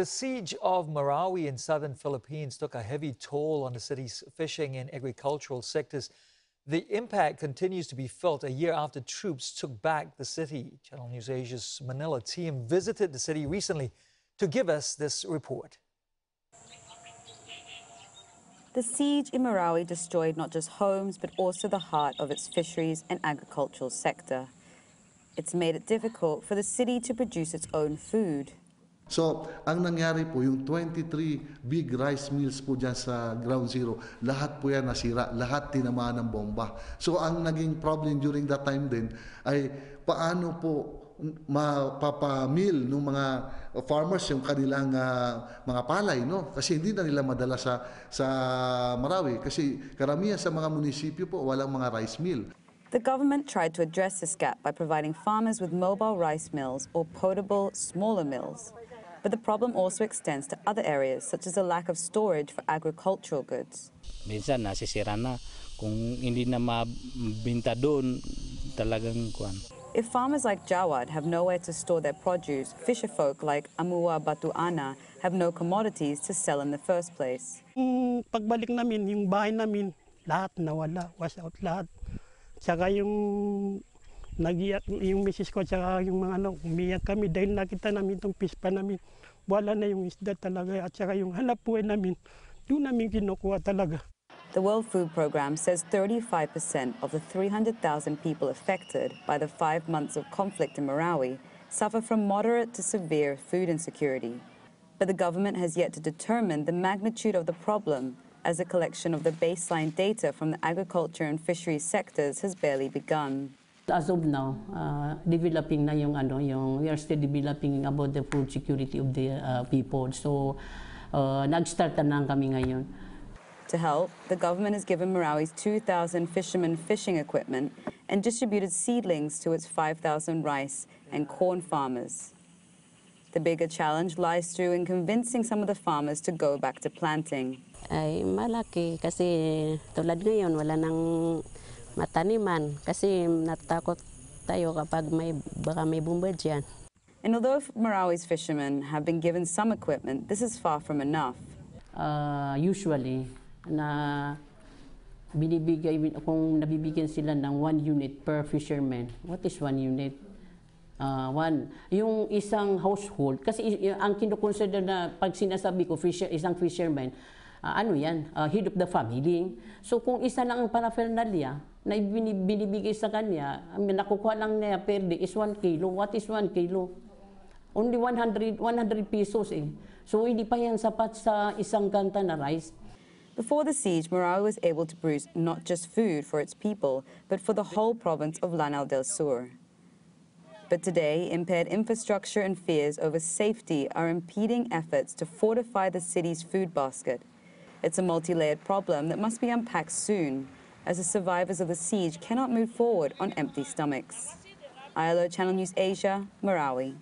The siege of Marawi in southern Philippines took a heavy toll on the city's fishing and agricultural sectors. The impact continues to be felt a year after troops took back the city. Channel News Asia's Manila team visited the city recently to give us this report. The siege in Marawi destroyed not just homes, but also the heart of its fisheries and agricultural sector. It's made it difficult for the city to produce its own food. So, ang nangyari po, yung 23 big rice mills po dyan sa ground zero, lahat po yan nasira, lahat tinamaan ng bomba. So, ang naging problem during that time din ay paano po mapapamil ng mga farmers yung kanilang uh, mga palay no kasi hindi na nila madala sa sa Marawi kasi karamihan sa mga munisipyo po walang mga rice mill The government tried to address this gap by providing farmers with mobile rice mills or potable smaller mills. But the problem also extends to other areas, such as a lack of storage for agricultural goods. Minsan nasisira na. Kung hindi na mabinta doon, talagang kuan. If farmers like Jawad have nowhere to store their produce, fisherfolk like Amua Batuana have no commodities to sell in the first place. Yung pagbalik namin, yung bahay namin, lahat nawala, was out lahat. Tsaka yung nagiyak yung misis ko tsaka yung mga ano, umiyak kami dahil nakita namin itong pispa namin. Wala na yung isda talaga at tsaka yung hanap namin, doon namin kinukuha talaga. The World Food Programme says 35% of the 300,000 people affected by the five months of conflict in Marawi suffer from moderate to severe food insecurity. But the government has yet to determine the magnitude of the problem as a collection of the baseline data from the agriculture and fisheries sectors has barely begun. As of now, uh, developing na yung ano, yung we are still developing about the food security of the uh, people. So, uh, nag-start na kami ngayon. To help, the government has given Marawi's 2,000 fishermen fishing equipment and distributed seedlings to its 5,000 rice and corn farmers. The bigger challenge lies through in convincing some of the farmers to go back to planting. Ay malaki kasi tulad ngayon wala nang mataniman kasi natakot tayo kapag may baka may bumba dyan. And although Marawi's fishermen have been given some equipment, this is far from enough. Uh, usually, na binibigay, kung nabibigyan sila ng one unit per fisherman, what is one unit? Uh, one, yung isang household, kasi ang kinukonsider na pag sinasabi ko fisher, isang fisherman, uh, ano yan, uh, head of the family. So kung isa lang ang paraphernalia na binibigay sa kanya, I mean, nakukuha lang niya per day is 1 kilo. What is 1 kilo? Only 100, 100 pesos eh. So hindi pa yan sapat sa isang ganta na rice. Before the siege, Marawi was able to produce not just food for its people, but for the whole province of Lanao del Sur. But today, impaired infrastructure and fears over safety are impeding efforts to fortify the city's food basket. It's a multi-layered problem that must be unpacked soon, as the survivors of the siege cannot move forward on empty stomachs. ILO Channel News Asia, Marawi.